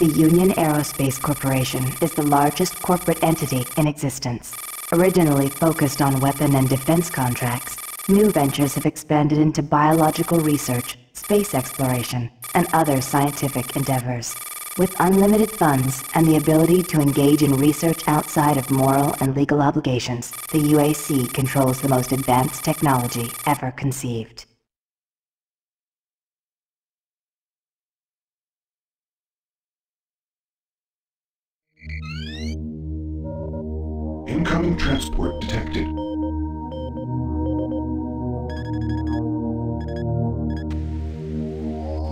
The Union Aerospace Corporation is the largest corporate entity in existence. Originally focused on weapon and defense contracts, new ventures have expanded into biological research, space exploration, and other scientific endeavors. With unlimited funds and the ability to engage in research outside of moral and legal obligations, the UAC controls the most advanced technology ever conceived. Incoming transport detected.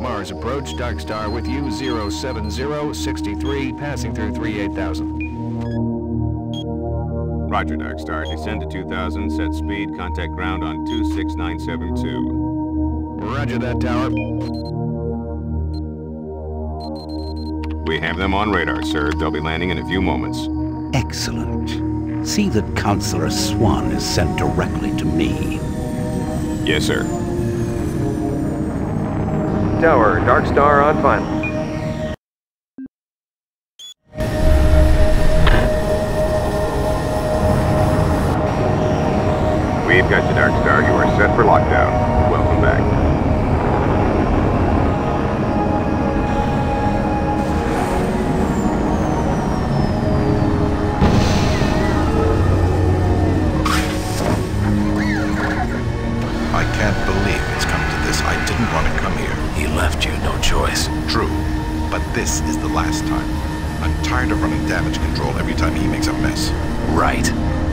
Mars approach, Dark Star with you, 07063, passing through 38,000. Roger, Dark Star. Descend to 2000, set speed, contact ground on 26972. Roger that, Tower. We have them on radar, sir. They'll be landing in a few moments. Excellent. See that Counselor Swann is sent directly to me. Yes, sir. Tower, Dark Star on final. We've got you, Dark Star. You are set for lockdown. But this is the last time. I'm tired of running damage control every time he makes a mess. Right.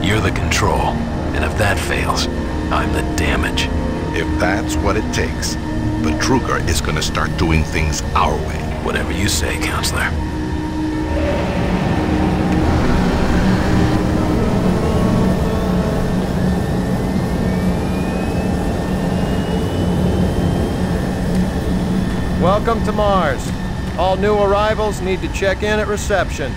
You're the control. And if that fails, I'm the damage. If that's what it takes, Betruger is gonna start doing things our way. Whatever you say, Counselor. Welcome to Mars. All new arrivals need to check in at reception.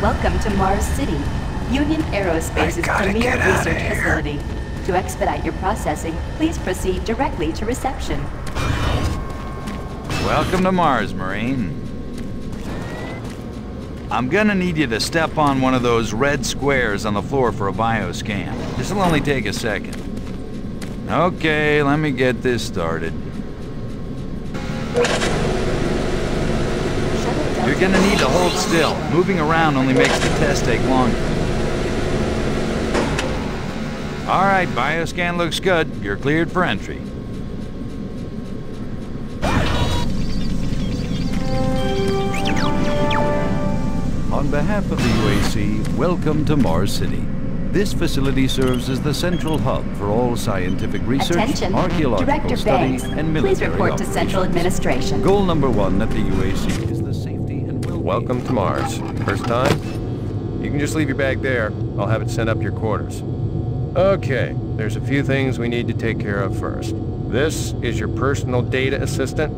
Welcome to Mars City, Union Aerospace's I premier research facility. To expedite your processing, please proceed directly to reception. Welcome to Mars, Marine. I'm gonna need you to step on one of those red squares on the floor for a bioscan. This'll only take a second. Okay, let me get this started. You're gonna need to hold still. Moving around only makes the test take longer. All right, bioscan looks good. You're cleared for entry. On behalf of the UAC, welcome to Mars City. This facility serves as the central hub for all scientific research, Attention, archaeological Director study, Banks. and military Please report to Central. Administration. Goal number one at the UAC is the safety and well-being. Welcome to Mars. First time? You can just leave your bag there. I'll have it sent up to your quarters. Okay, there's a few things we need to take care of first. This is your personal data assistant.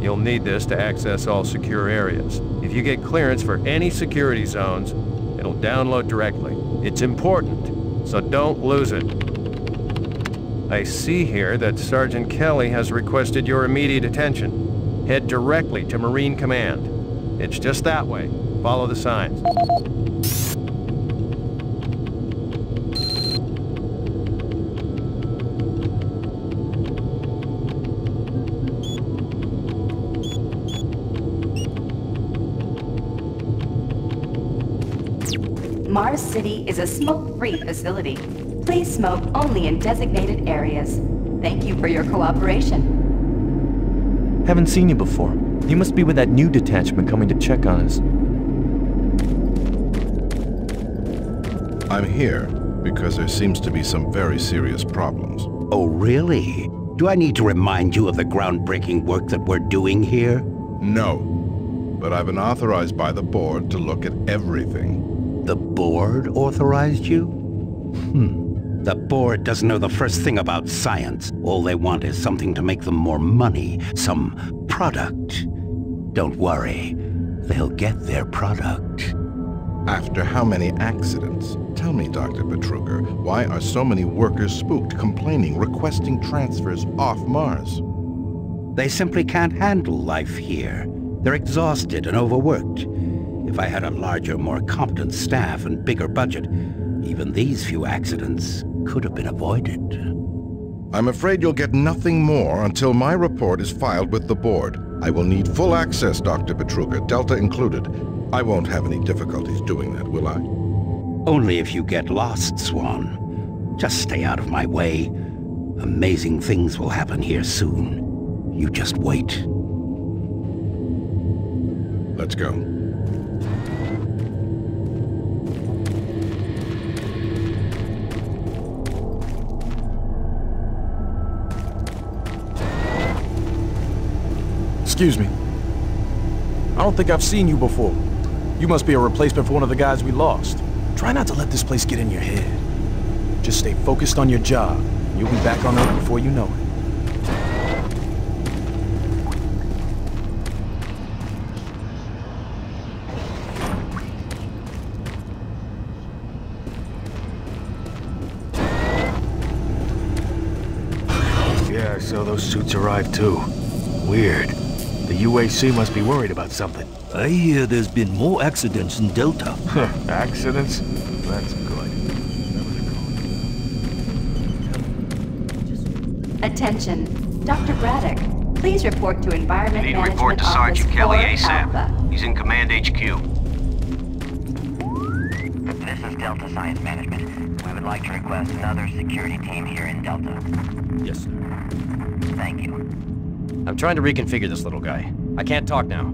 You'll need this to access all secure areas. If you get clearance for any security zones, it'll download directly. It's important, so don't lose it. I see here that Sergeant Kelly has requested your immediate attention. Head directly to Marine Command. It's just that way. Follow the signs. City is a smoke-free facility. Please smoke only in designated areas. Thank you for your cooperation. Haven't seen you before. You must be with that new detachment coming to check on us. I'm here because there seems to be some very serious problems. Oh, really? Do I need to remind you of the groundbreaking work that we're doing here? No, but I've been authorized by the board to look at everything. The board authorized you? Hmm. The board doesn't know the first thing about science. All they want is something to make them more money, some product. Don't worry, they'll get their product. After how many accidents? Tell me, Dr. Betruger, why are so many workers spooked, complaining, requesting transfers off Mars? They simply can't handle life here. They're exhausted and overworked. If I had a larger, more competent staff and bigger budget, even these few accidents could have been avoided. I'm afraid you'll get nothing more until my report is filed with the board. I will need full access, Dr. Betruger, Delta included. I won't have any difficulties doing that, will I? Only if you get lost, Swann. Just stay out of my way. Amazing things will happen here soon. You just wait. Let's go. Excuse me. I don't think I've seen you before. You must be a replacement for one of the guys we lost. Try not to let this place get in your head. Just stay focused on your job. You'll be back on Earth before you know it. Yeah, so those suits arrived too. Weird. The UAC must be worried about something. I hear there's been more accidents in Delta. Accidents? That's good. Attention. Dr. Braddock, please report to Environment Need Management report to Office Sergeant Kelly ASAP. Alpha. He's in Command HQ. This is Delta Science Management. We would like to request another security team here in Delta. Yes, sir. Thank you. I'm trying to reconfigure this little guy. I can't talk now.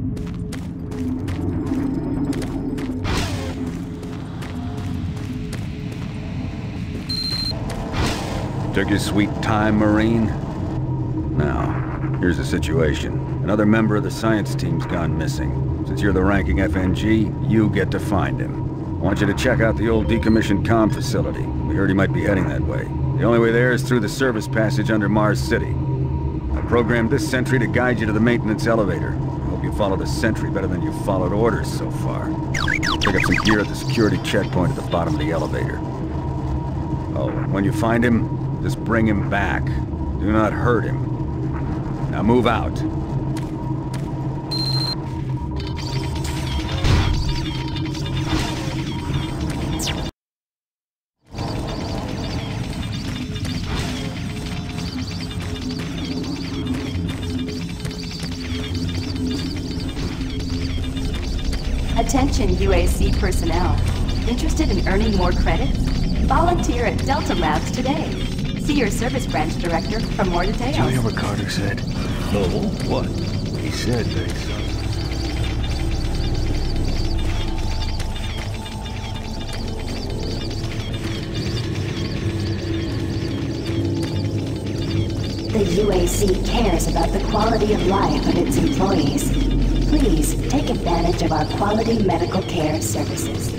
Took your sweet time, Marine? Now, here's the situation. Another member of the science team's gone missing. Since you're the ranking FNG, you get to find him. I want you to check out the old decommissioned comm facility. We heard he might be heading that way. The only way there is through the service passage under Mars City. Programmed this sentry to guide you to the maintenance elevator. I hope you follow the sentry better than you've followed orders so far. Pick up some gear at the security checkpoint at the bottom of the elevator. Oh, when you find him, just bring him back. Do not hurt him. Now move out. Attention UAC personnel. Interested in earning more credits? Volunteer at Delta Labs today. See your service branch director for more Did you details. hear what Carter said? No, what? He said they... The UAC cares about the quality of life of its employees. Please take advantage of our quality medical care services.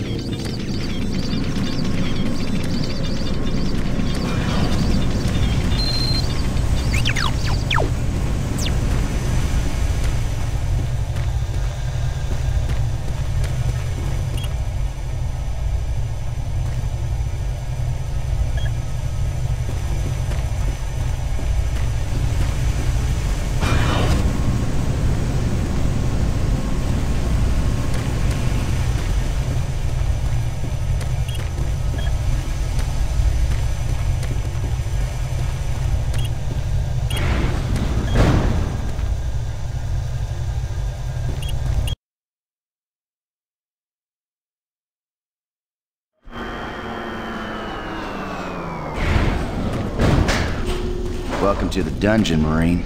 Welcome to the dungeon, Marine.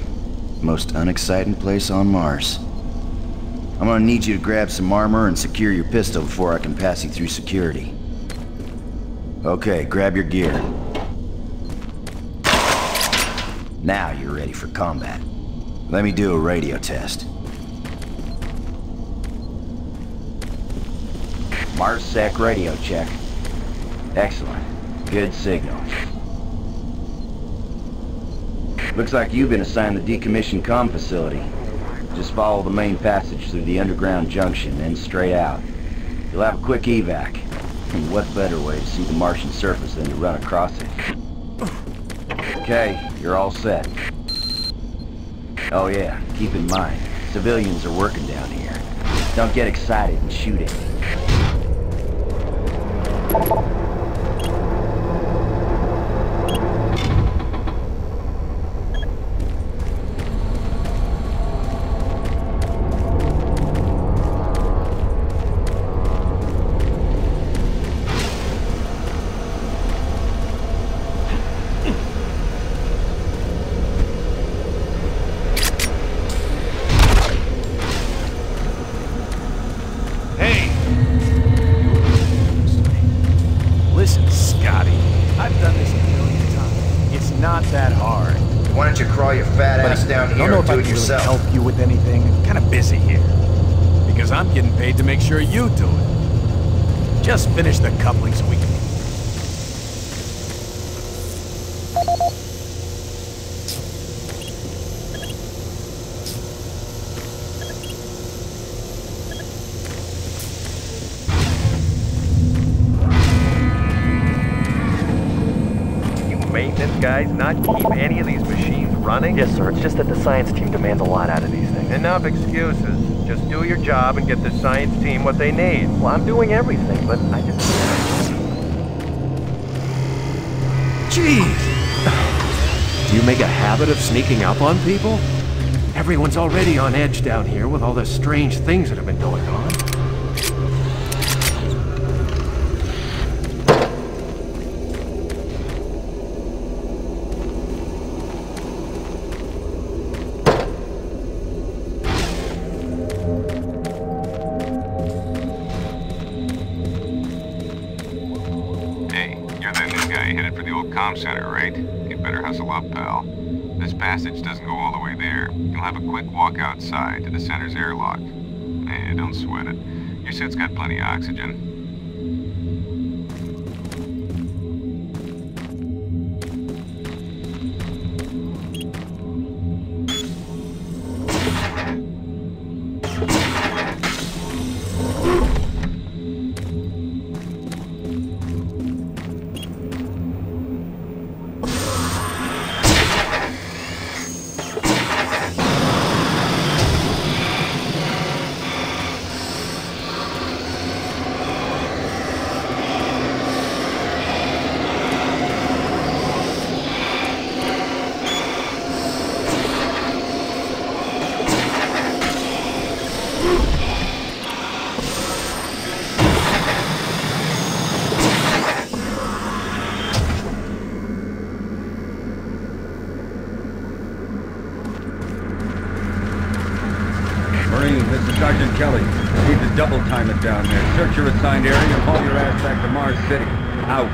Most unexciting place on Mars. I'm gonna need you to grab some armor and secure your pistol before I can pass you through security. Okay, grab your gear. Now you're ready for combat. Let me do a radio test. MarsSec radio check. Excellent. Good signal. Looks like you've been assigned the decommissioned comm facility. Just follow the main passage through the underground junction and straight out. You'll have a quick evac. And what better way to see the Martian surface than to run across it? Okay, you're all set. Oh yeah, keep in mind, civilians are working down here. Don't get excited and shoot at job and get the science team what they need. Well, I'm doing everything, but I just... Jeez! Do you make a habit of sneaking up on people? Everyone's already on edge down here with all the strange things that have been going on. It down there. Search your assigned area and haul your ass back to Mars City. Out.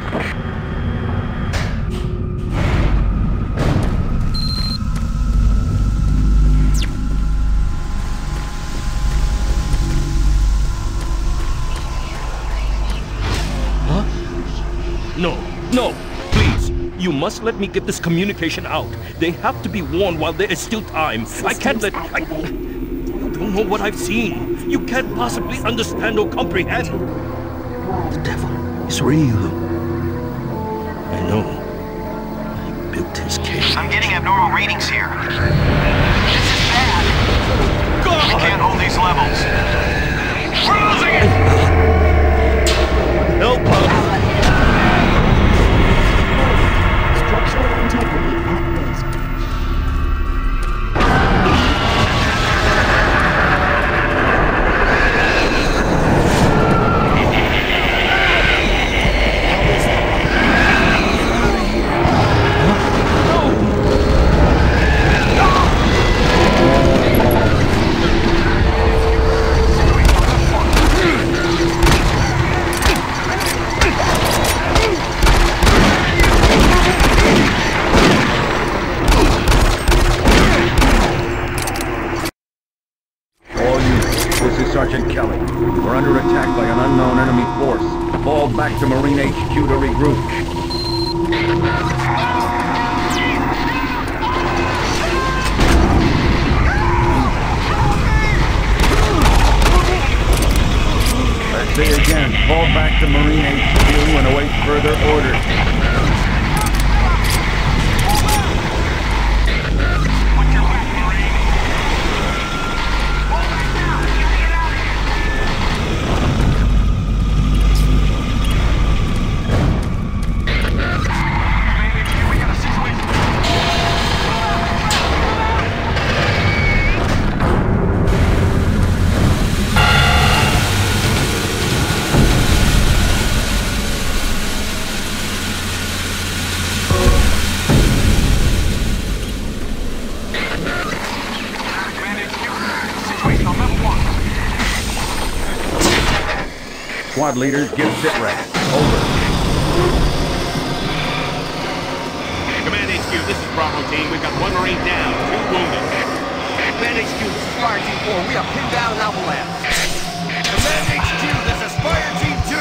Huh? No, no, please. You must let me get this communication out. They have to be warned while there is still time. I can't let... I, don't know what I've seen. You can't possibly understand or comprehend. The devil is real. I know. I built his cage. I'm getting abnormal readings here. This is bad. God! I can't hold these levels. We're losing it! Help us! Say again, fall back to Marine HQ and await further orders. Squad leaders give sit rep. Over. Command HQ, this is Bravo team. We've got one Marine down, two wounded. Command HQ, this is Fire Team 4. We are pinned down in Alpha Lab. Command HQ, this is Fire Team 2.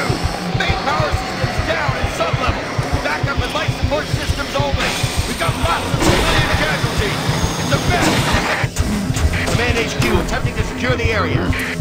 Main power systems down in sub-level. Backup and life support systems only. We've got lots of civilian casualties. It's a mess. Command HQ, attempting to secure the area.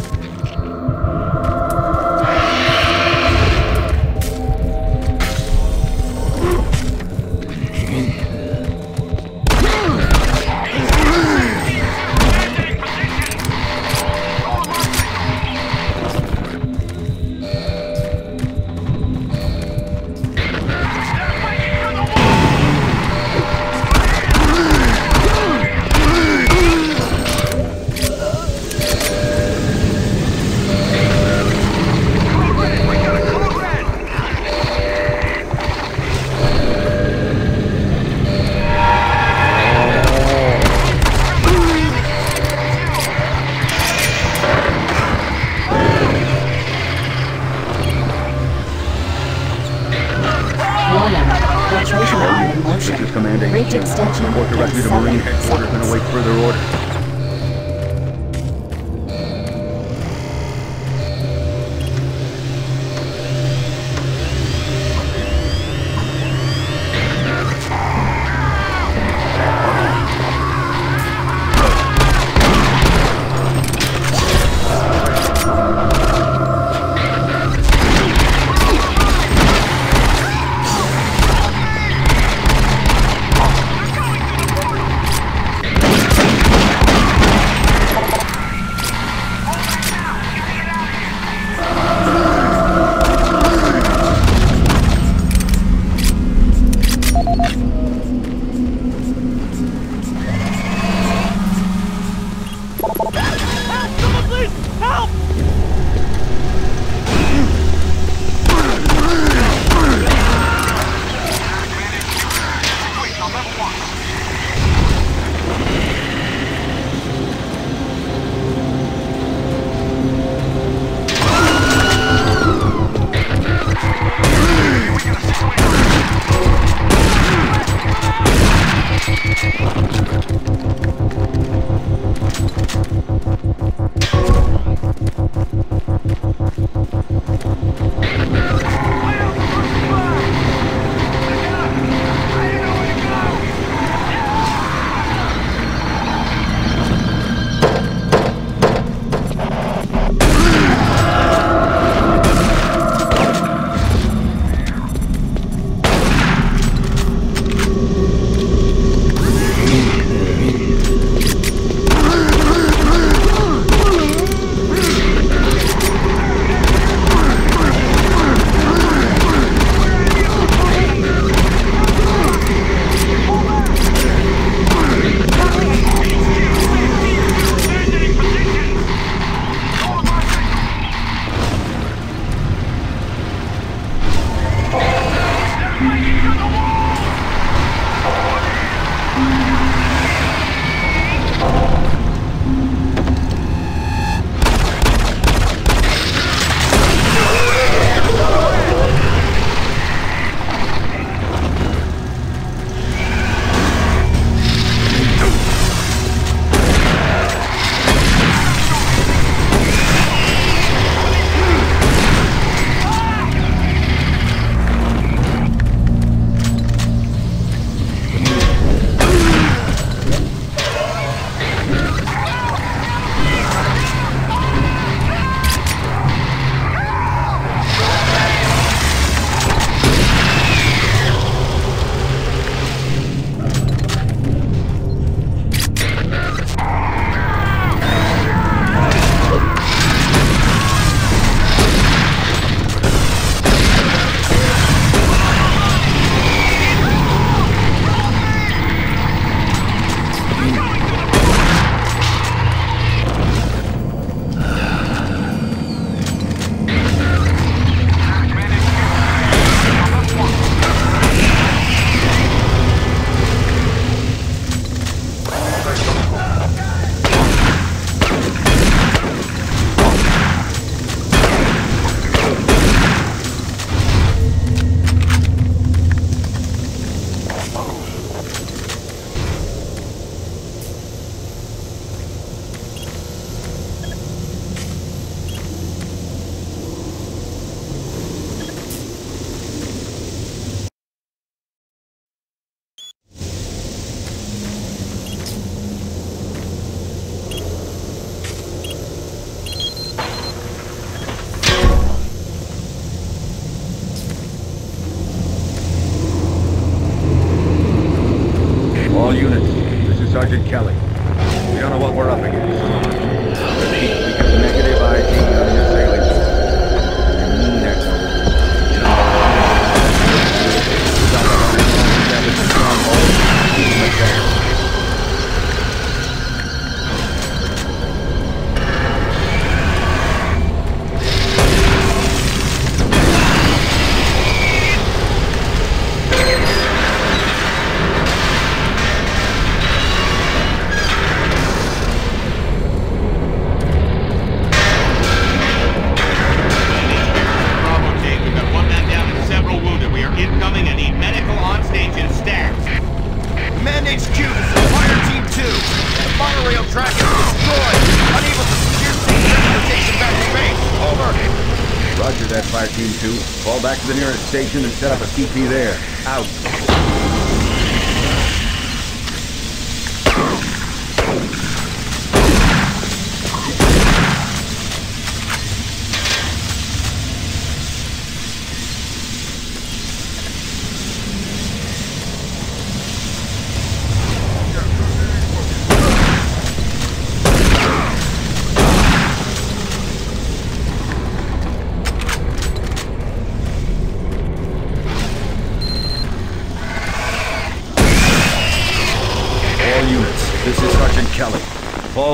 Over. Roger that, Fire Team 2. Fall back to the nearest station and set up a CP there. Out.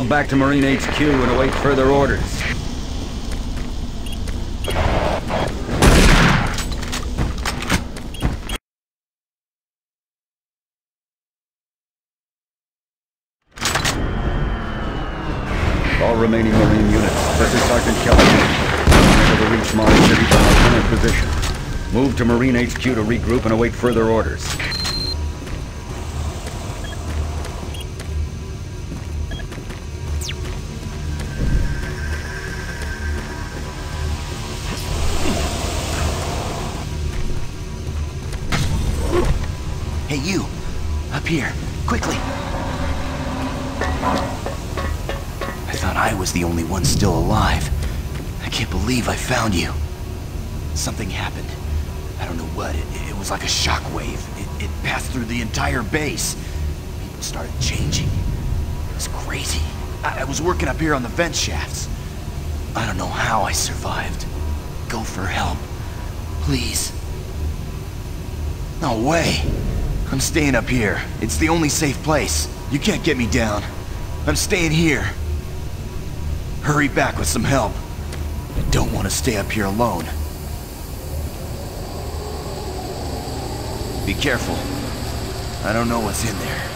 Back to Marine HQ and await further orders. All remaining Marine units, is Sergeant Kelly. To reach Mars City from current position. Move to Marine HQ to regroup and await further orders. Up here, quickly! I thought I was the only one still alive. I can't believe I found you. Something happened. I don't know what. It, it was like a shockwave. It, it passed through the entire base. People started changing. It was crazy. I, I was working up here on the vent shafts. I don't know how I survived. Go for help. Please. No way. I'm staying up here. It's the only safe place. You can't get me down. I'm staying here. Hurry back with some help. I don't want to stay up here alone. Be careful. I don't know what's in there.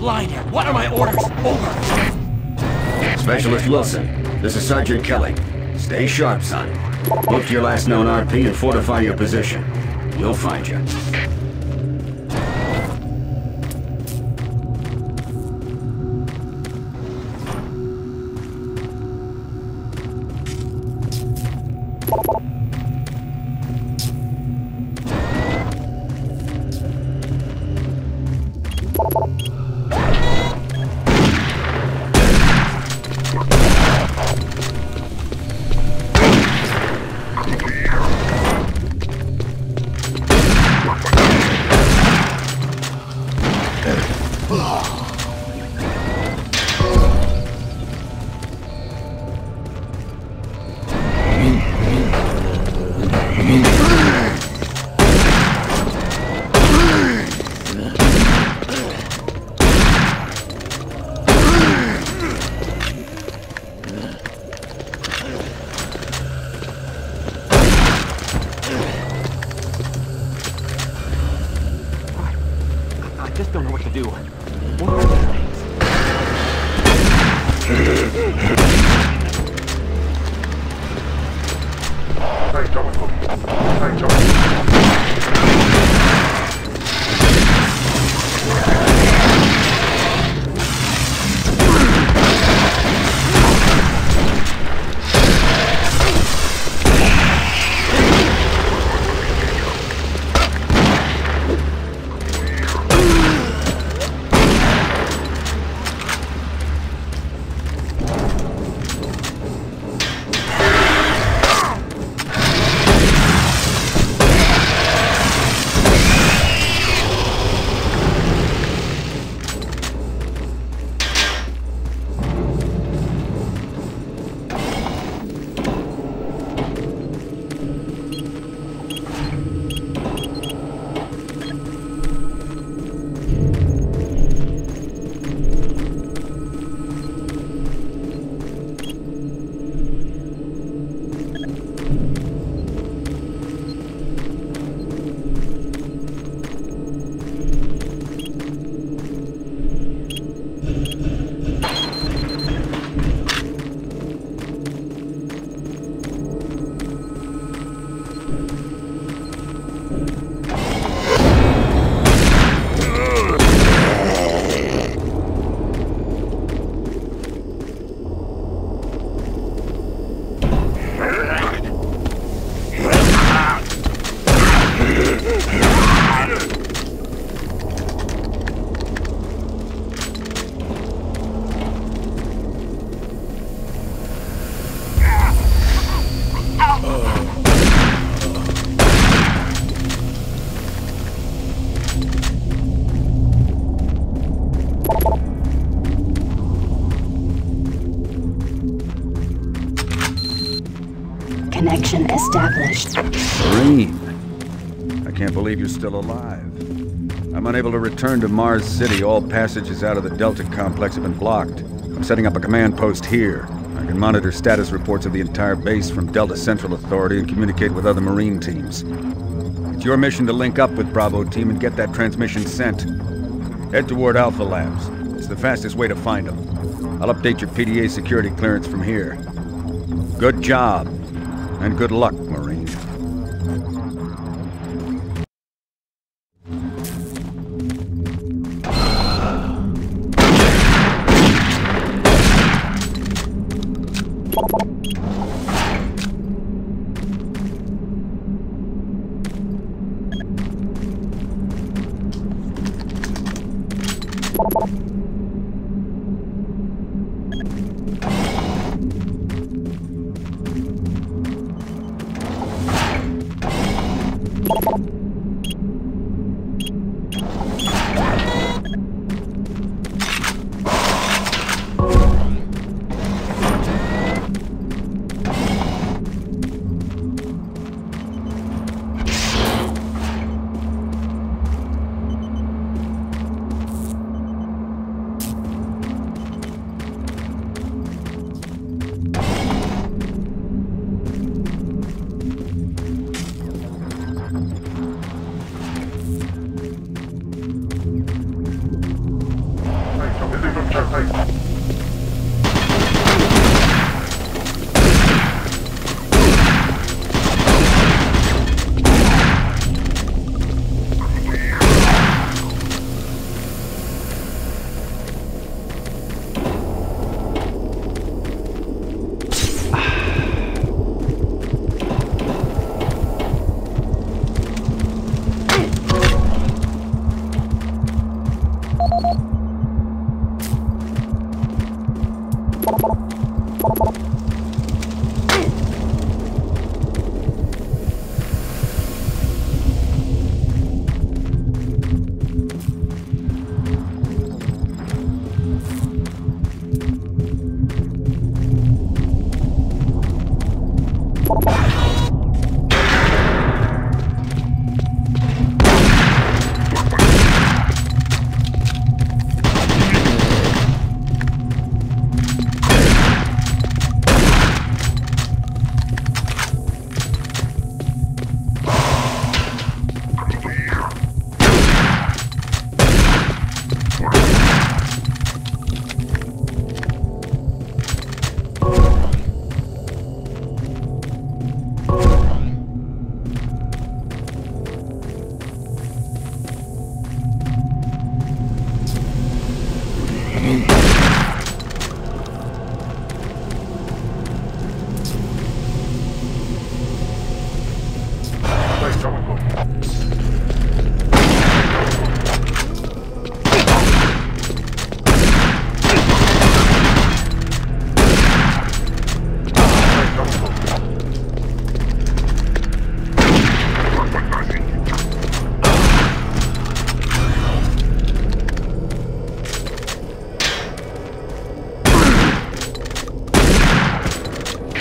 Here. What are my orders? Over. Specialist Wilson, this is Sergeant Kelly. Stay sharp, son. Look to your last known RP and fortify your position. We'll find you. Still alive. I'm unable to return to Mars City. All passages out of the Delta complex have been blocked. I'm setting up a command post here. I can monitor status reports of the entire base from Delta Central Authority and communicate with other Marine teams. It's your mission to link up with Bravo Team and get that transmission sent. Head toward Alpha Labs. It's the fastest way to find them. I'll update your PDA security clearance from here. Good job. And good luck, Marine.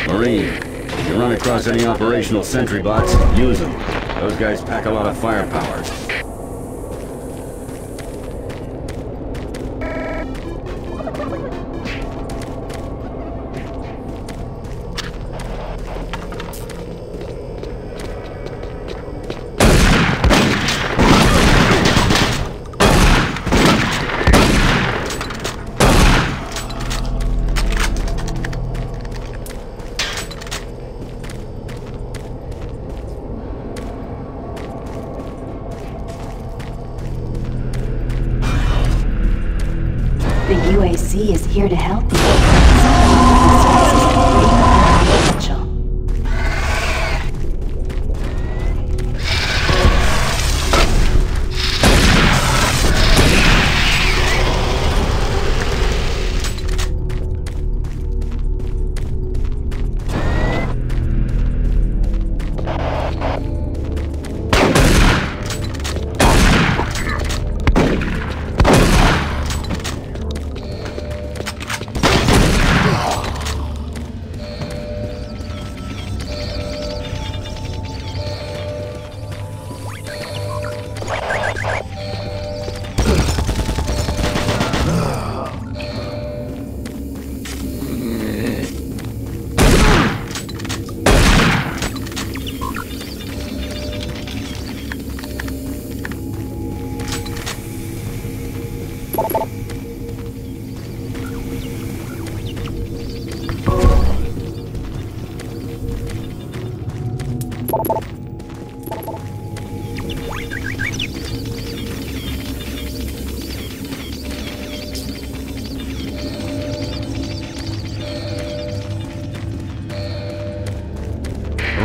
Marine, if you run across any operational sentry bots, use them. Those guys pack a lot of firepower.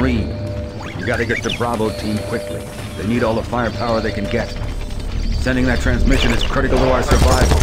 Marine, you gotta get to Bravo team quickly. They need all the firepower they can get. Sending that transmission is critical to our survival.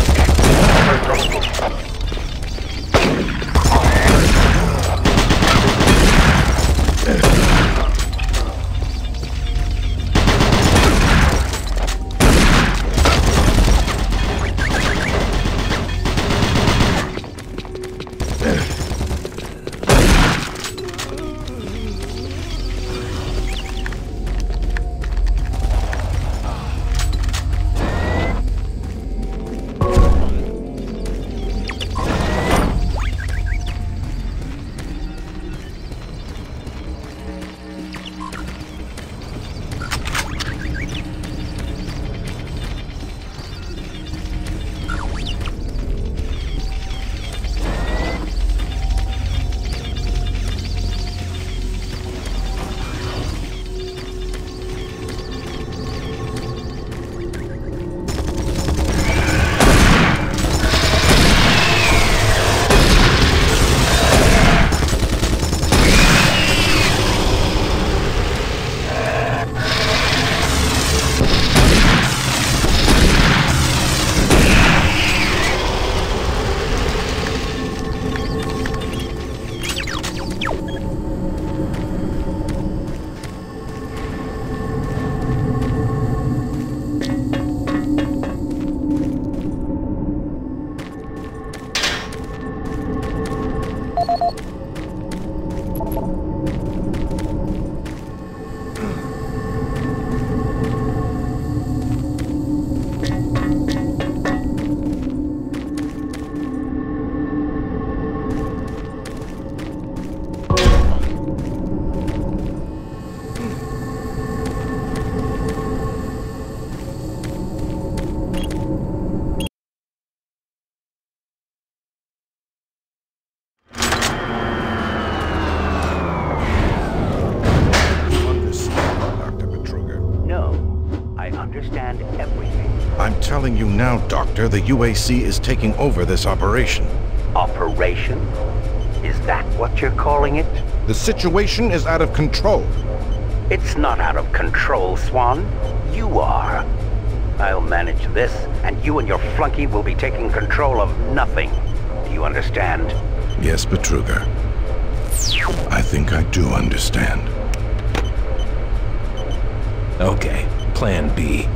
The UAC is taking over this operation. Operation? Is that what you're calling it? The situation is out of control. It's not out of control, Swann. You are. I'll manage this, and you and your flunky will be taking control of nothing. Do you understand? Yes, Betruger. I think I do understand. Okay, plan B.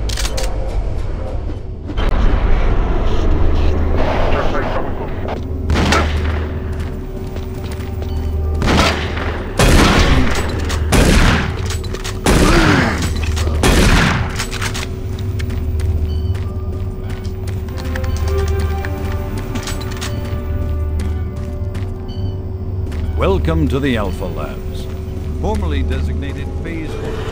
Welcome to the Alpha Labs, formerly designated Phase 1.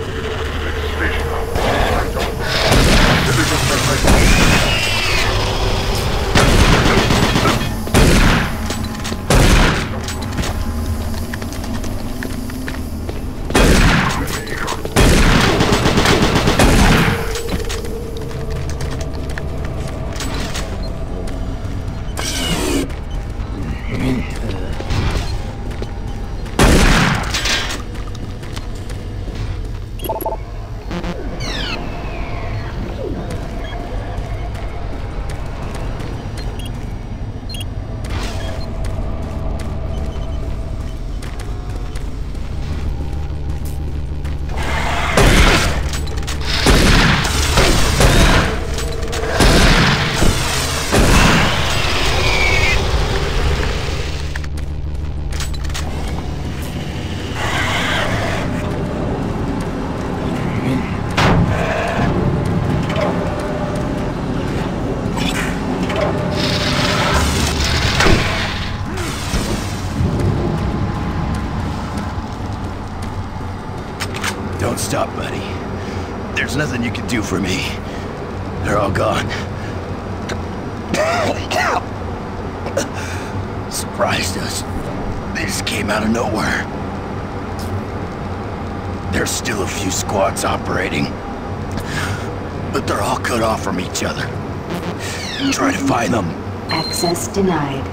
Try to find them. Access denied.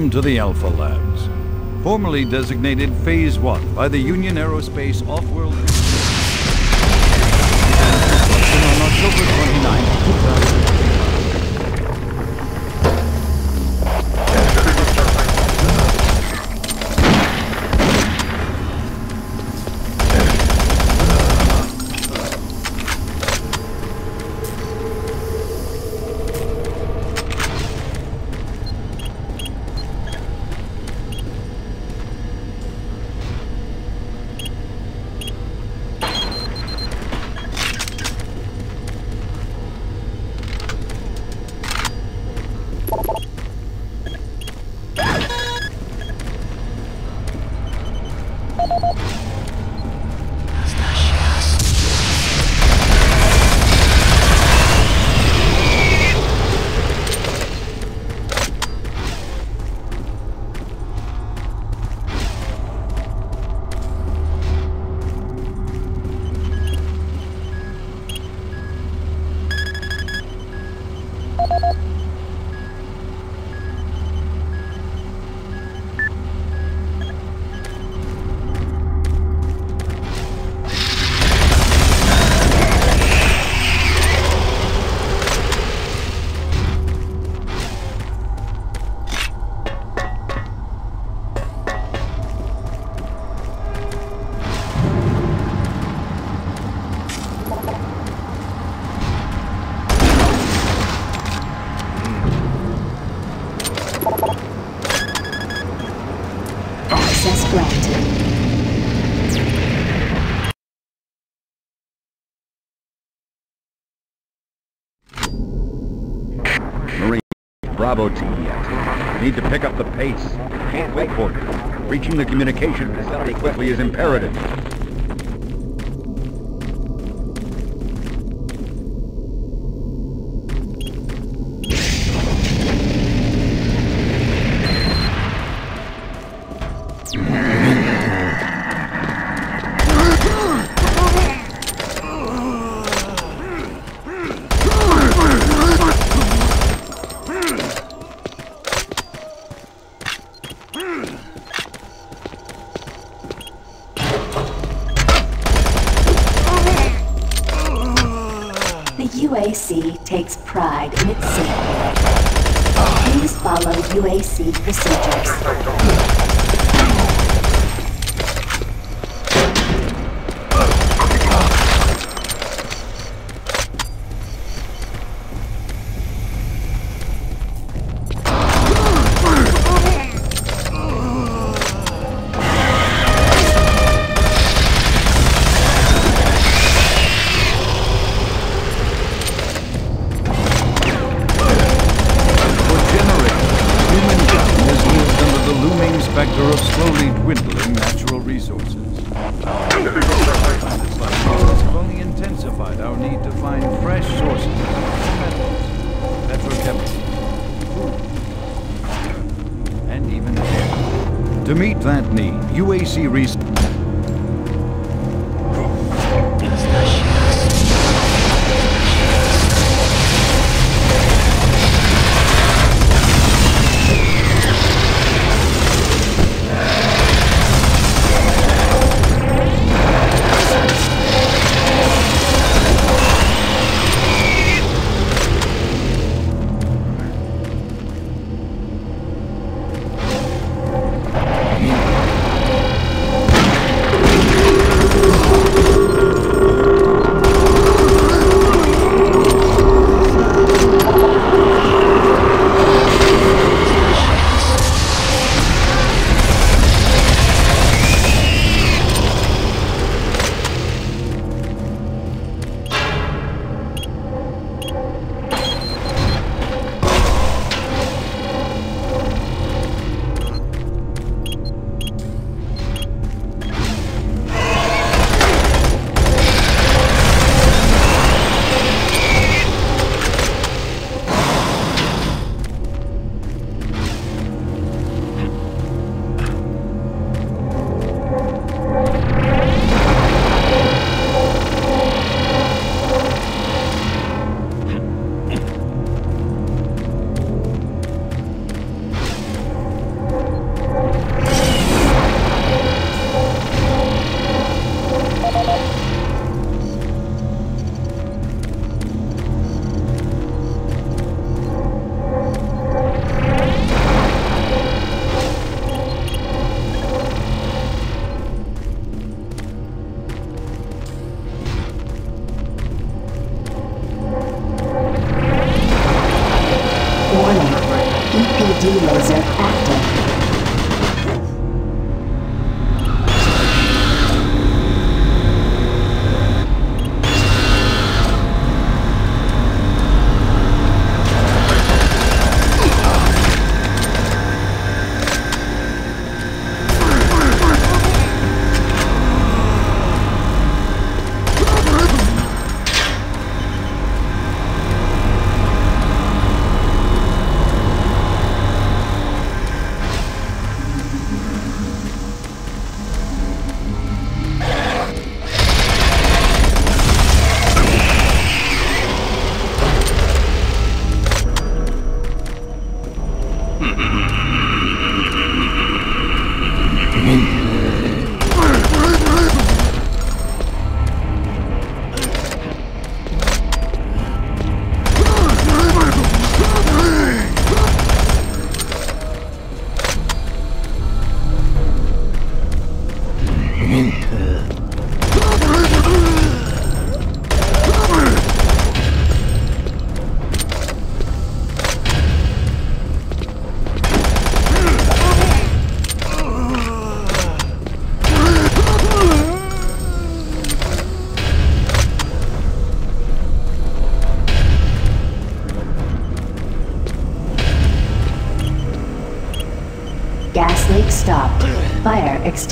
Welcome to the Alpha Labs, formerly designated Phase 1 by the Union Aerospace Off-World... on October 29, Bravo team. Need to pick up the pace. Can't wait for it. Reaching the communication facility quickly is imperative.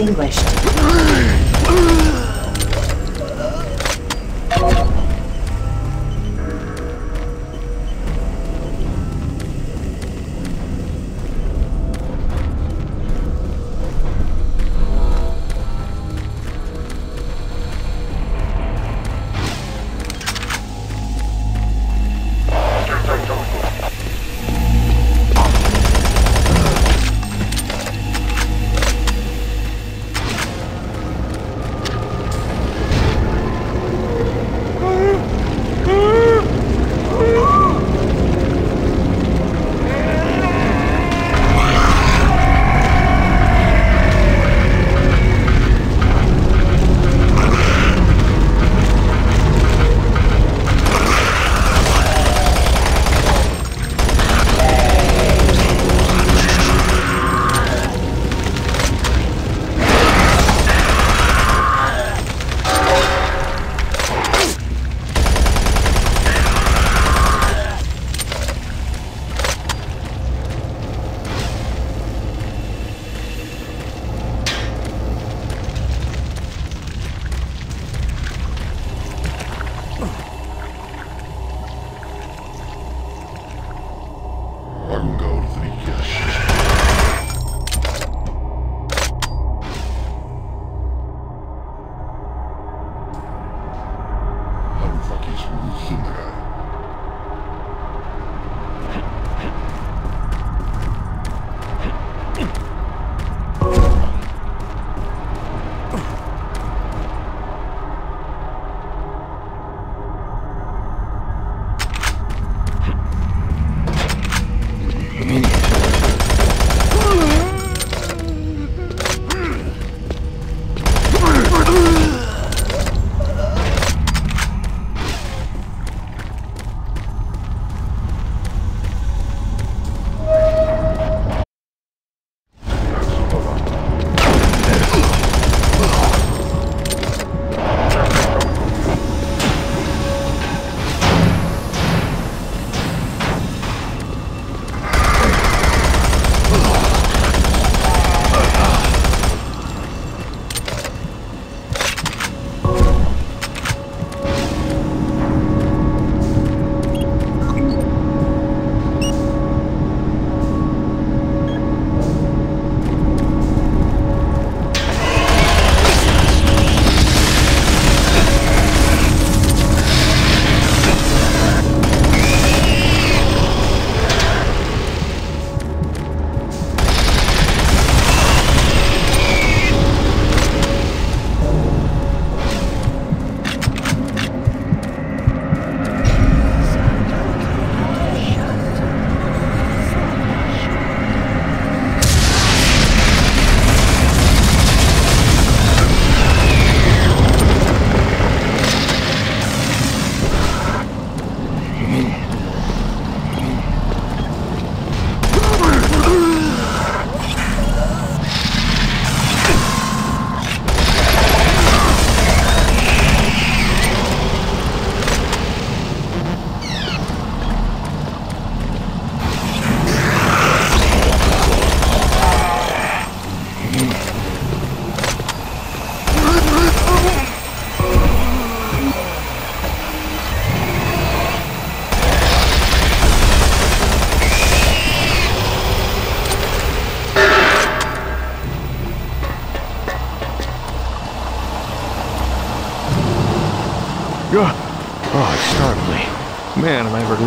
Extinguished.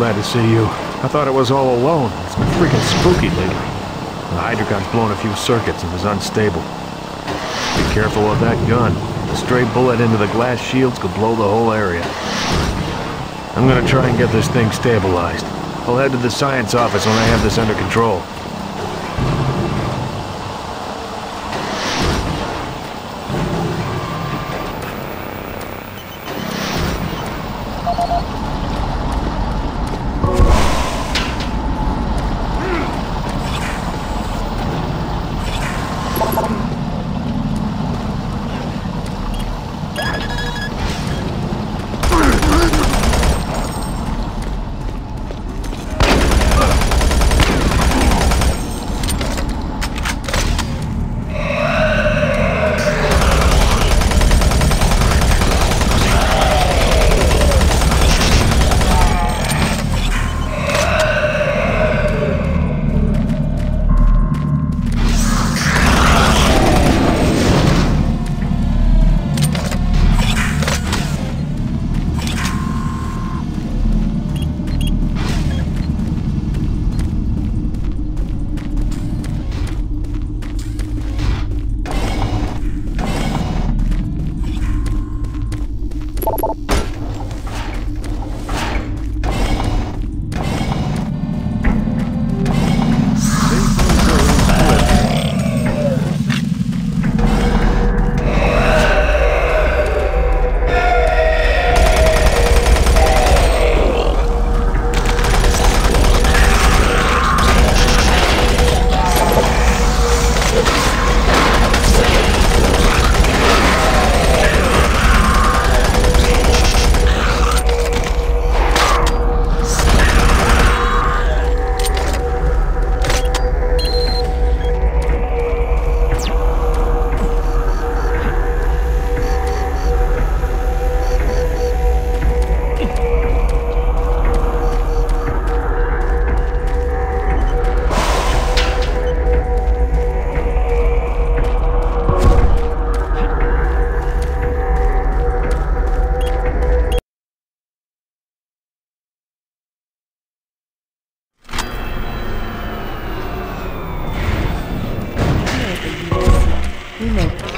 Glad to see you. I thought I was all alone. It's been freaking spooky lately. The Hydrocon's blown a few circuits and was unstable. Be careful with that gun. A stray bullet into the glass shields could blow the whole area. I'm gonna try and get this thing stabilized. I'll head to the science office when I have this under control.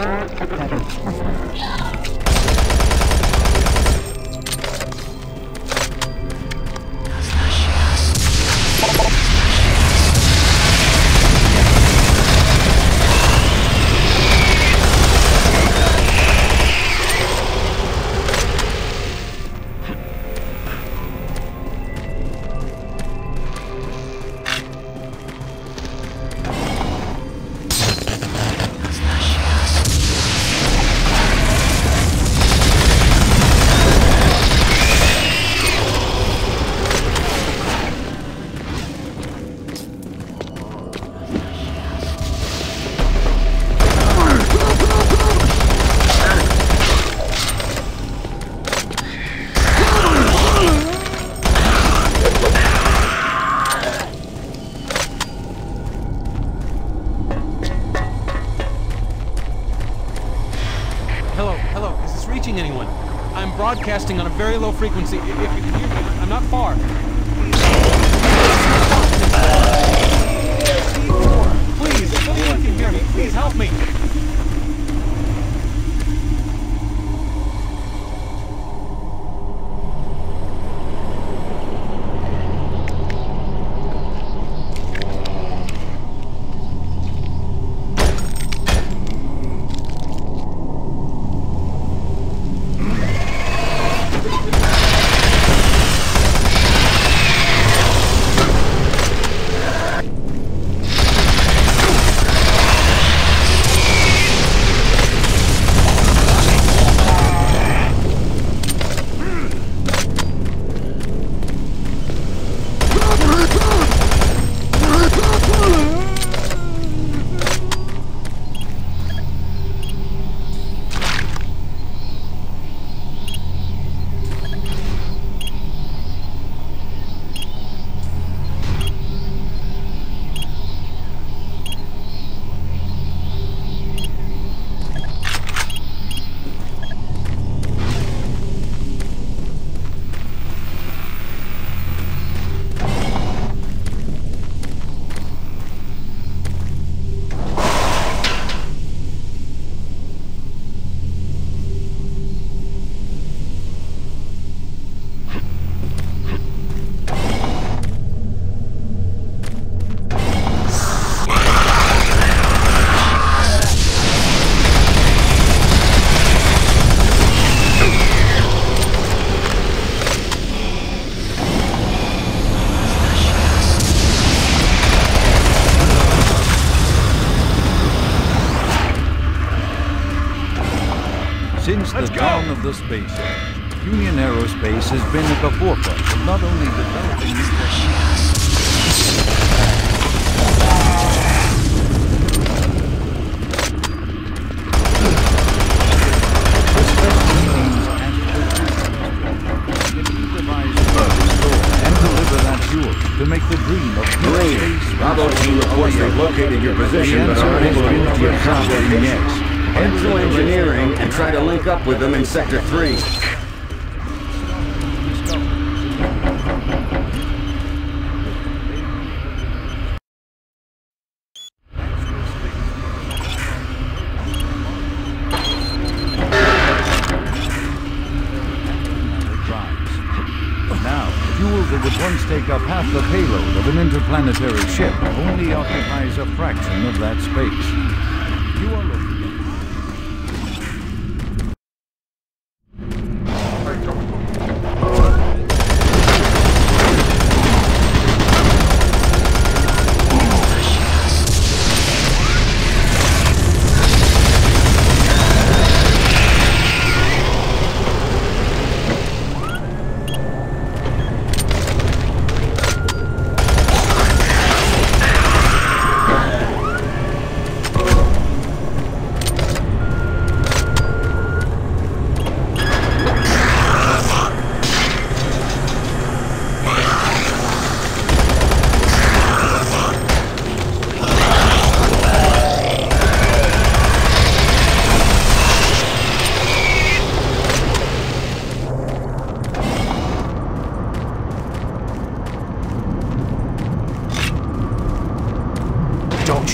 Thank you.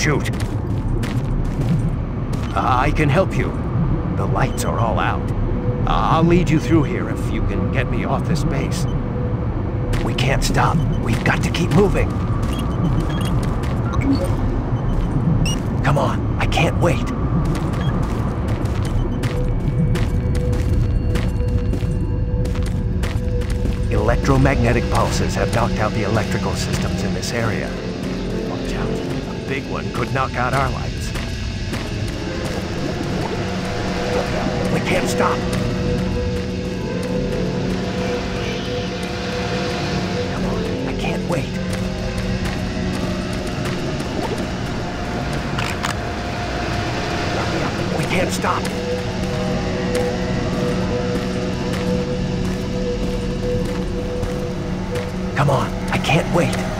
Shoot. I can help you. The lights are all out. I'll lead you through here if you can get me off this base. We can't stop. We've got to keep moving. Come on, I can't wait. Electromagnetic pulses have knocked out the electrical systems in this area. Big one could knock out our lights. We can't stop. Come on, I can't wait. We can't stop. Come on, I can't wait.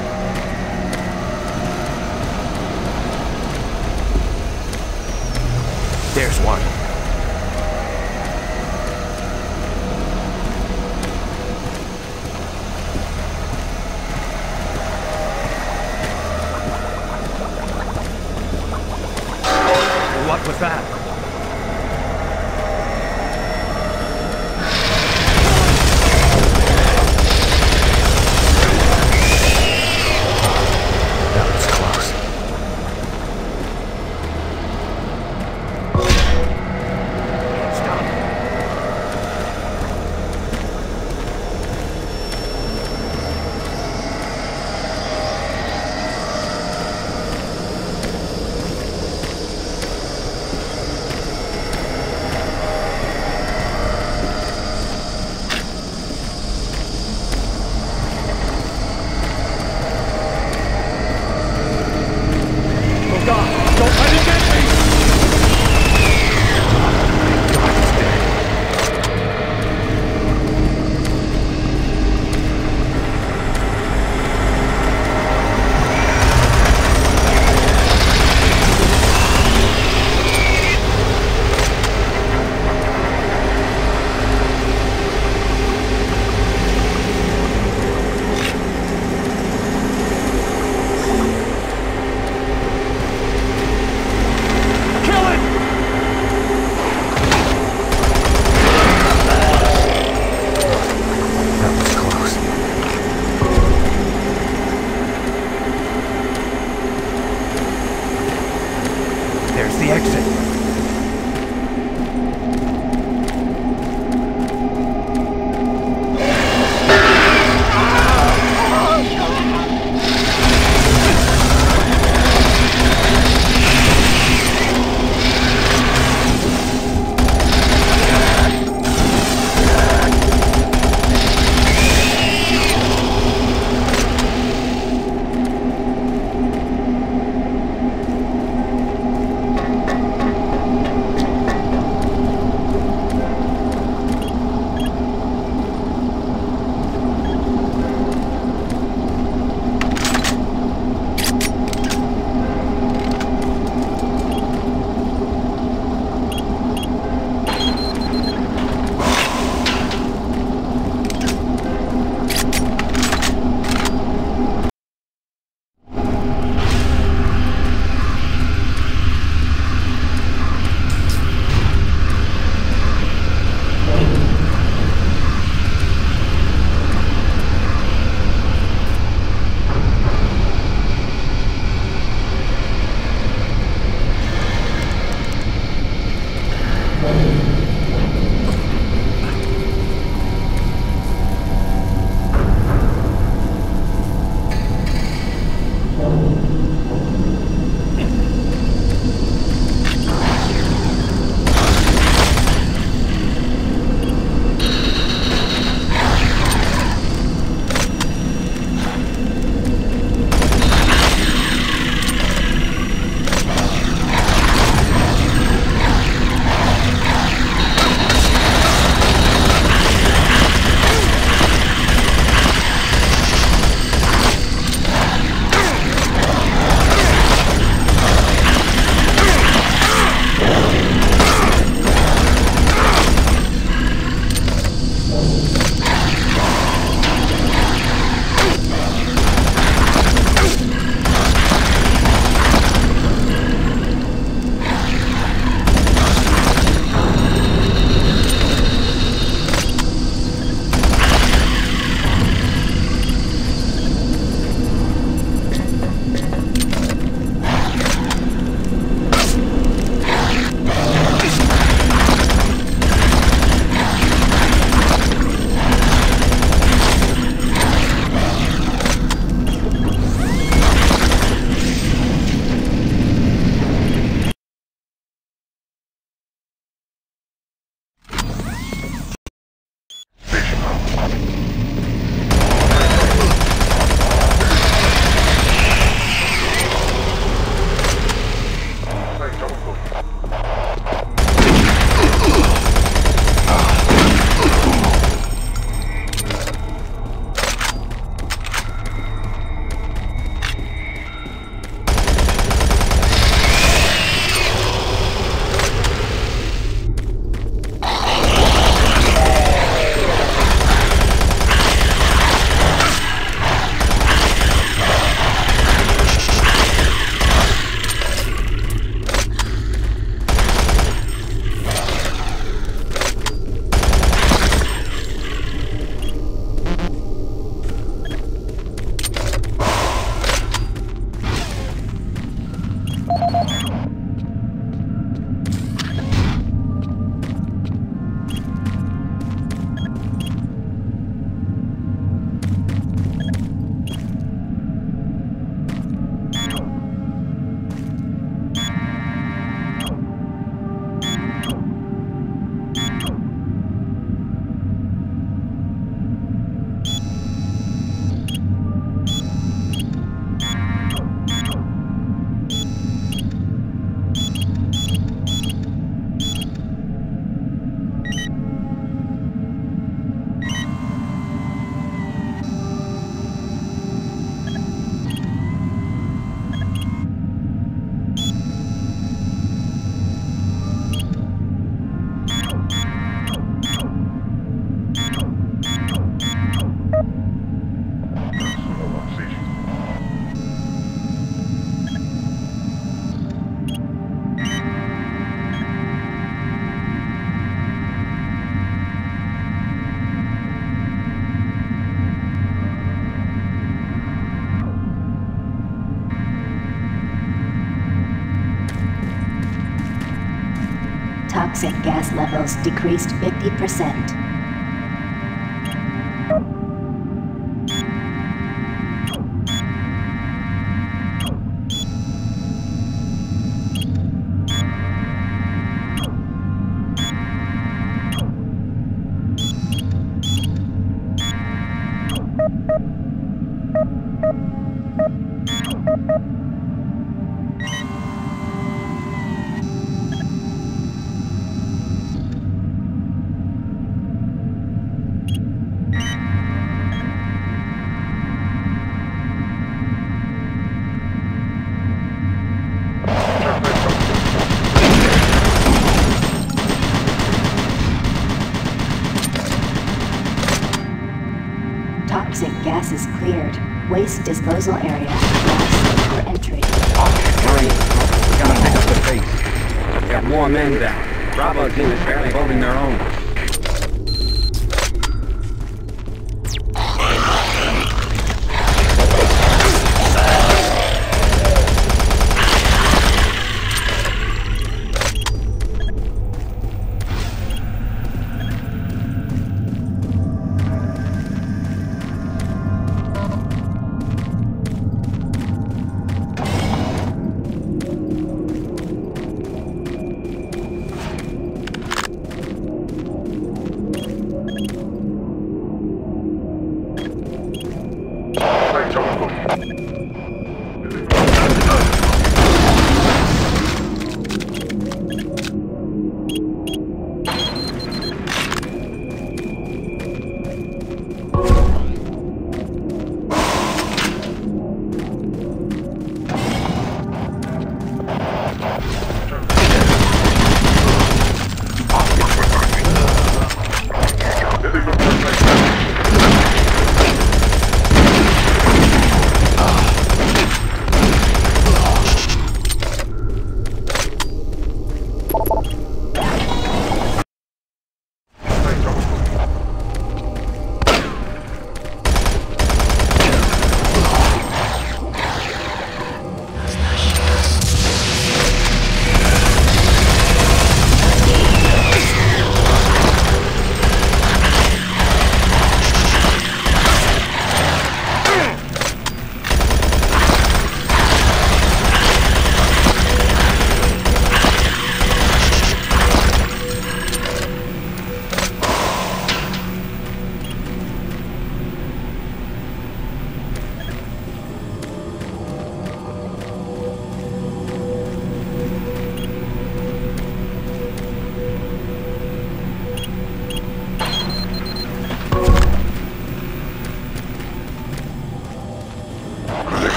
Toxic gas levels decreased 50%. Disposal area.